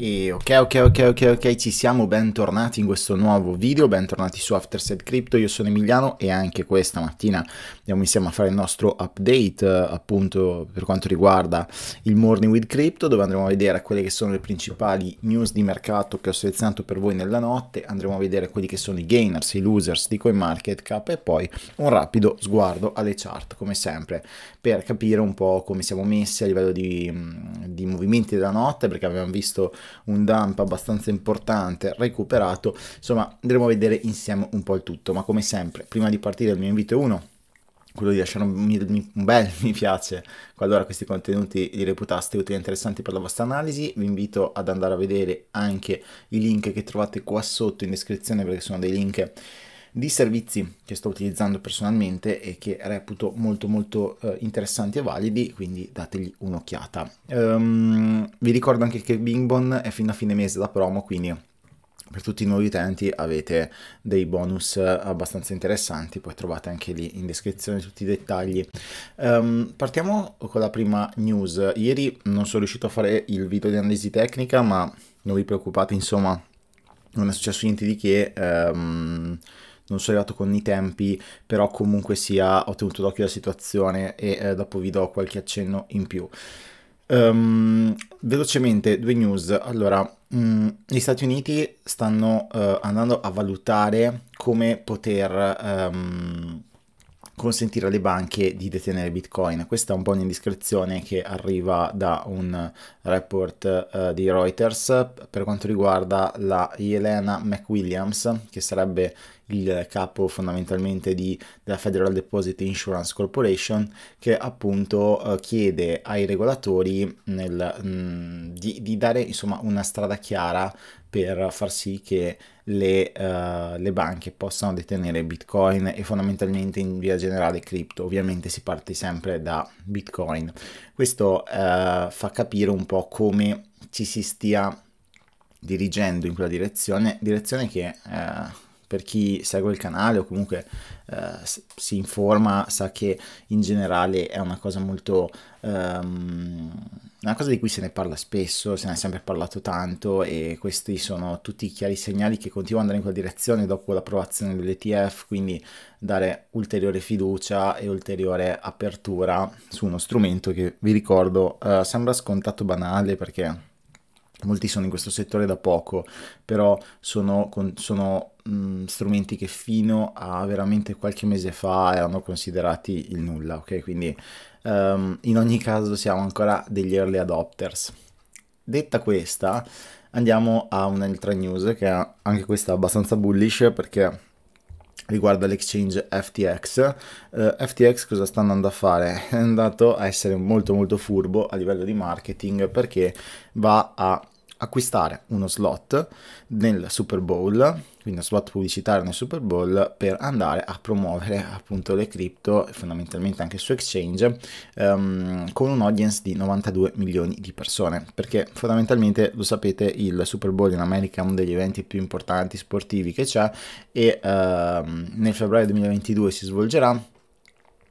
E ok, ok, ok, ok, ok, ci siamo, bentornati in questo nuovo video, bentornati su Afterset Crypto, io sono Emiliano e anche questa mattina andiamo insieme a fare il nostro update appunto per quanto riguarda il Morning with Crypto dove andremo a vedere quelle che sono le principali news di mercato che ho selezionato per voi nella notte, andremo a vedere quelli che sono i gainers, i losers di CoinMarketCap e poi un rapido sguardo alle chart come sempre per capire un po' come siamo messi a livello di, di movimenti della notte perché abbiamo visto un dump abbastanza importante recuperato insomma andremo a vedere insieme un po' il tutto ma come sempre prima di partire il mio invito è uno quello di lasciare un, bel mi piace qualora questi contenuti li reputaste utili e interessanti per la vostra analisi. Vi invito ad andare a vedere anche i link che trovate qua sotto in descrizione perché sono dei link di servizi che sto utilizzando personalmente e che reputo molto molto eh, interessanti e validi, quindi dategli un'occhiata. Um, vi ricordo anche che Bingbon è fino a fine mese da promo, quindi per tutti i nuovi utenti avete dei bonus abbastanza interessanti, poi trovate anche lì in descrizione tutti i dettagli. Um, partiamo con la prima news. Ieri non sono riuscito a fare il video di analisi tecnica, ma non vi preoccupate, insomma, non è successo niente di che. Um, non sono arrivato con i tempi, però comunque sia ho tenuto d'occhio la situazione e eh, dopo vi do qualche accenno in più. Um, velocemente, due news. Allora, mh, mm, gli Stati Uniti stanno uh, andando a valutare come poter um, consentire alle banche di detenere Bitcoin. Questa è un po' un'indiscrezione che arriva da un report uh, di Reuters per quanto riguarda la Elena McWilliams, che sarebbe il capo fondamentalmente di, della Federal Deposit Insurance Corporation, che appunto uh, chiede ai regolatori nel, mh, mm, di, di, dare insomma una strada chiara per far sì che le, uh, le, banche possano detenere Bitcoin e fondamentalmente in via generale cripto. Ovviamente si parte sempre da Bitcoin. Questo uh, fa capire un po' come ci si stia dirigendo in quella direzione, direzione che uh, per chi segue il canale o comunque eh, si informa sa che in generale è una cosa molto um, una cosa di cui se ne parla spesso, se ne è sempre parlato tanto e questi sono tutti i chiari segnali che continuano ad andare in quella direzione dopo l'approvazione dell'ETF, quindi dare ulteriore fiducia e ulteriore apertura su uno strumento che vi ricordo uh, sembra scontato banale perché molti sono in questo settore da poco, però sono, sono mh, strumenti che fino a veramente qualche mese fa erano considerati il nulla, ok? Quindi um, in ogni caso siamo ancora degli early adopters. Detta questa, andiamo a un'altra news che è anche questa abbastanza bullish perché riguarda l'exchange FTX. Uh, eh, FTX cosa sta andando a fare? È andato a essere molto molto furbo a livello di marketing perché va a acquistare uno slot nel Super Bowl, quindi uno slot pubblicitario nel Super Bowl per andare a promuovere appunto le cripto e fondamentalmente anche su exchange um, con un audience di 92 milioni di persone. Perché fondamentalmente lo sapete il Super Bowl in America è uno degli eventi più importanti sportivi che c'è e uh, nel febbraio 2022 si svolgerà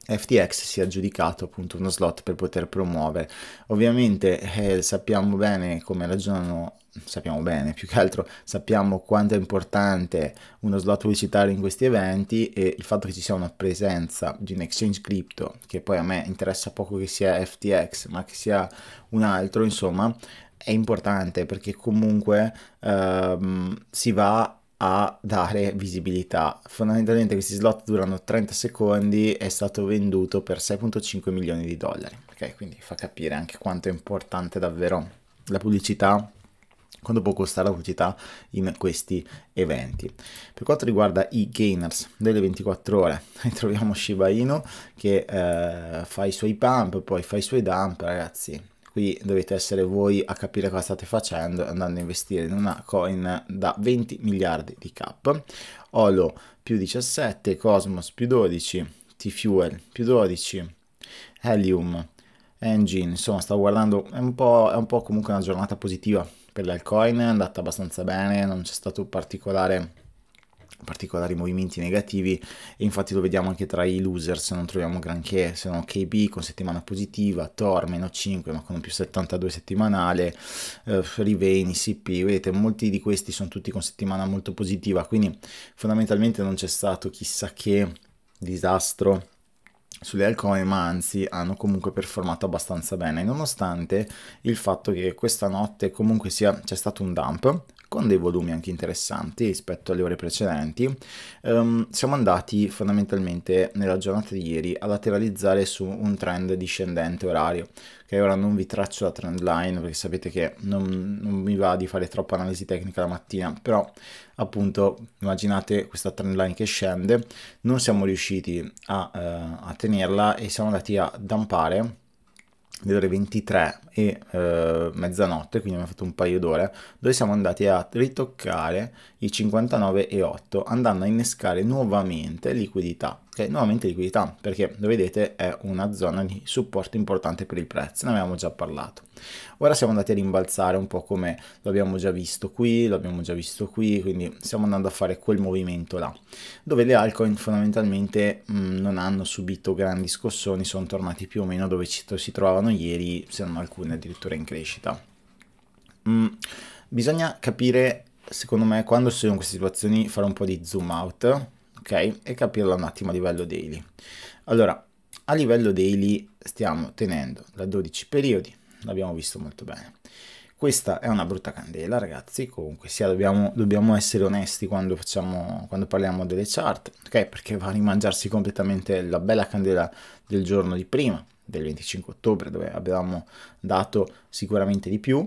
FTX si è aggiudicato appunto uno slot per poter promuovere. Ovviamente eh, sappiamo bene come ragionano, sappiamo bene più che altro, sappiamo quanto è importante uno slot pubblicitario in questi eventi e il fatto che ci sia una presenza di un exchange crypto, che poi a me interessa poco che sia FTX, ma che sia un altro, insomma, è importante perché comunque ehm, si va a dare visibilità. Fondamentalmente questi slot durano 30 secondi, è stato venduto per 6.5 milioni di dollari, ok? Quindi fa capire anche quanto è importante davvero la pubblicità quanto può costare la pubblicità in questi eventi. Per quanto riguarda i gainers delle 24 ore, troviamo Shiba Inu che eh, fa i suoi pump, poi fa i suoi dump, ragazzi qui dovete essere voi a capire cosa state facendo andando a investire in una coin da 20 miliardi di cap. Olo più 17 Cosmos più 12 T-Fuel più 12 Helium Engine. Insomma sto guardando è un po', è un po comunque una giornata positiva per le altcoin è andata abbastanza bene non c'è stato particolare particolari movimenti negativi e infatti lo vediamo anche tra i losers non troviamo granché se no KB con settimana positiva Thor meno 5 ma con un più 72 settimanale eh, Riveni, CP vedete molti di questi sono tutti con settimana molto positiva quindi fondamentalmente non c'è stato chissà che disastro sulle altcoin ma anzi hanno comunque performato abbastanza bene nonostante il fatto che questa notte comunque sia c'è stato un dump con dei volumi anche interessanti rispetto alle ore precedenti. Um, siamo andati fondamentalmente nella giornata di ieri a lateralizzare su un trend discendente orario, che ora non vi traccio la trend line perché sapete che non, non mi va di fare troppa analisi tecnica la mattina, però appunto immaginate questa trend line che scende, non siamo riusciti a, uh, a tenerla e siamo andati a dampare delle ore 23 e eh, mezzanotte, quindi abbiamo fatto un paio d'ore, dove siamo andati a ritoccare i 59,8 andando a innescare nuovamente liquidità ok nuovamente liquidità perché lo vedete è una zona di supporto importante per il prezzo ne avevamo già parlato. Ora siamo andati a rimbalzare un po' come l'abbiamo già visto qui l'abbiamo già visto qui quindi stiamo andando a fare quel movimento là dove le altcoin fondamentalmente mh, mm, non hanno subito grandi scossoni sono tornati più o meno dove ci, si trovavano ieri se non alcune addirittura in crescita. Mm, bisogna capire secondo me quando sono queste situazioni fare un po' di zoom out ok e capirla un attimo a livello daily. Allora a livello daily stiamo tenendo da 12 periodi l'abbiamo visto molto bene. Questa è una brutta candela ragazzi comunque sia dobbiamo, dobbiamo essere onesti quando, facciamo, quando parliamo delle chart ok? Perché va a rimangiarsi completamente la bella candela del giorno di prima del 25 ottobre dove avevamo dato sicuramente di più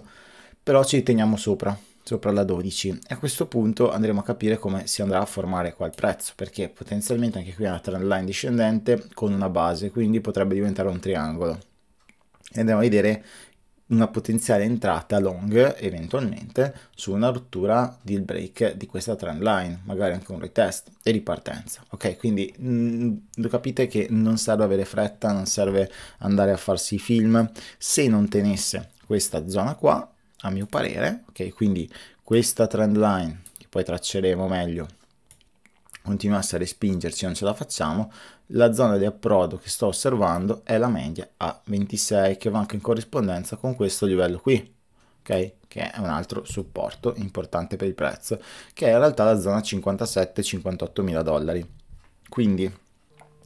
però ci teniamo sopra sopra la 12 e a questo punto andremo a capire come si andrà a formare qua il prezzo perché potenzialmente anche qui è una trend line discendente con una base quindi potrebbe diventare un triangolo. E andiamo a vedere una potenziale entrata long eventualmente su una rottura del break di questa trend line magari anche un retest e ripartenza. Ok quindi mh, mm, capite che non serve avere fretta non serve andare a farsi film. Se non tenesse questa zona qua a mio parere, ok? Quindi questa trend line, che poi tracceremo meglio, continuasse a respingerci, non ce la facciamo, la zona di approdo che sto osservando è la media a 26 che va anche in corrispondenza con questo livello qui, ok? Che è un altro supporto importante per il prezzo, che è in realtà la zona 57-58 mila dollari. Quindi,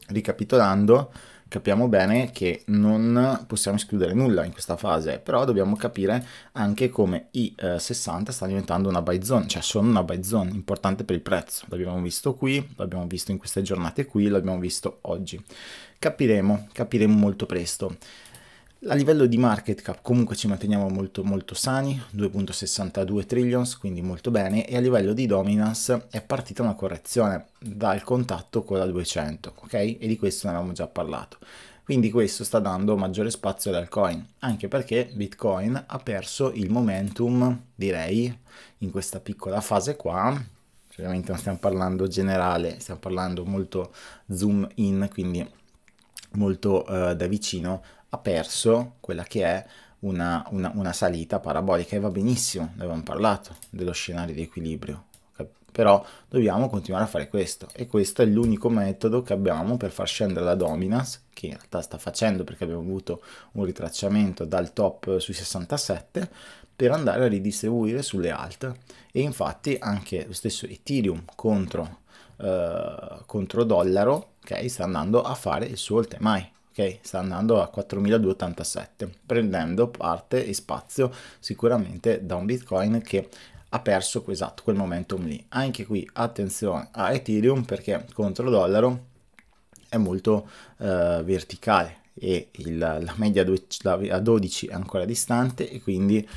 ricapitolando, capiamo bene che non possiamo escludere nulla in questa fase, però dobbiamo capire anche come i eh, 60 stanno diventando una buy zone, cioè sono una buy zone importante per il prezzo. L'abbiamo visto qui, l'abbiamo visto in queste giornate qui, l'abbiamo visto oggi. Capiremo, capiremo molto presto. A livello di market cap comunque ci manteniamo molto molto sani, 2.62 trillions, quindi molto bene, e a livello di dominance è partita una correzione dal contatto con la 200, ok? E di questo ne avevamo già parlato. Quindi questo sta dando maggiore spazio al coin, anche perché Bitcoin ha perso il momentum, direi, in questa piccola fase qua, ovviamente non stiamo parlando generale, stiamo parlando molto zoom in, quindi molto uh, da vicino, ha perso quella che è una, una, una salita parabolica e va benissimo, ne avevamo parlato dello scenario di equilibrio, però dobbiamo continuare a fare questo e questo è l'unico metodo che abbiamo per far scendere la dominance che in realtà sta facendo perché abbiamo avuto un ritracciamento dal top sui 67 per andare a ridistribuire sulle alt. E infatti anche lo stesso Ethereum contro, uh, contro dollaro okay, sta andando a fare il suo all time high ok? Sta andando a 4287, prendendo parte e spazio sicuramente da un Bitcoin che ha perso esatto quel momentum lì. Anche qui attenzione a Ethereum perché contro dollaro è molto uh, verticale e il, la media a 12 è ancora distante e quindi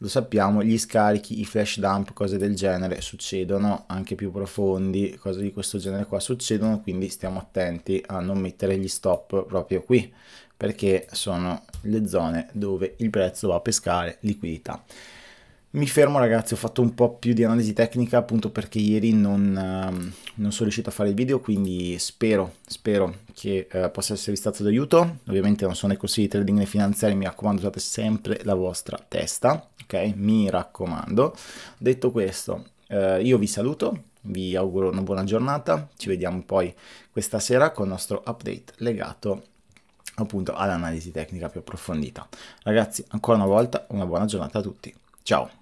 lo sappiamo, gli scarichi, i flash dump, cose del genere succedono, anche più profondi, cose di questo genere qua succedono, quindi stiamo attenti a non mettere gli stop proprio qui, perché sono le zone dove il prezzo va a pescare liquidità. Mi fermo ragazzi, ho fatto un po' più di analisi tecnica appunto perché ieri non, uh, non sono riuscito a fare il video, quindi spero, spero che uh, possa essere stato d'aiuto. Ovviamente non sono nei consigli di trading né finanziari, mi raccomando usate sempre la vostra testa, ok? Mi raccomando. Detto questo, uh, io vi saluto, vi auguro una buona giornata, ci vediamo poi questa sera con il nostro update legato appunto all'analisi tecnica più approfondita. Ragazzi, ancora una volta una buona giornata a tutti. Ciao!